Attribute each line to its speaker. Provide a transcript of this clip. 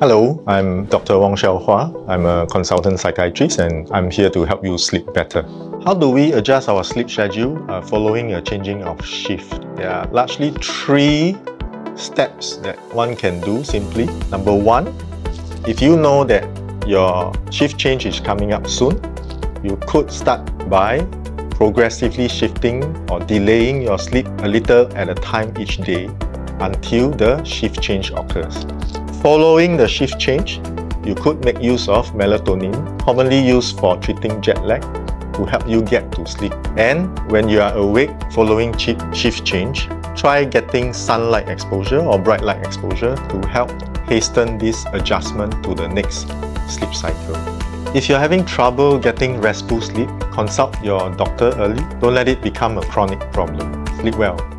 Speaker 1: Hello, I'm Dr. Wong Xiaohua. I'm a consultant psychiatrist and I'm here to help you sleep better. How do we adjust our sleep schedule uh, following a changing of shift? There are largely three steps that one can do simply. Number one, if you know that your shift change is coming up soon, you could start by progressively shifting or delaying your sleep a little at a time each day until the shift change occurs. Following the shift change, you could make use of melatonin, commonly used for treating jet lag, to help you get to sleep. And when you are awake following shift change, try getting sunlight exposure or bright light exposure to help hasten this adjustment to the next sleep cycle. If you're having trouble getting restful sleep, consult your doctor early. Don't let it become a chronic problem. Sleep well.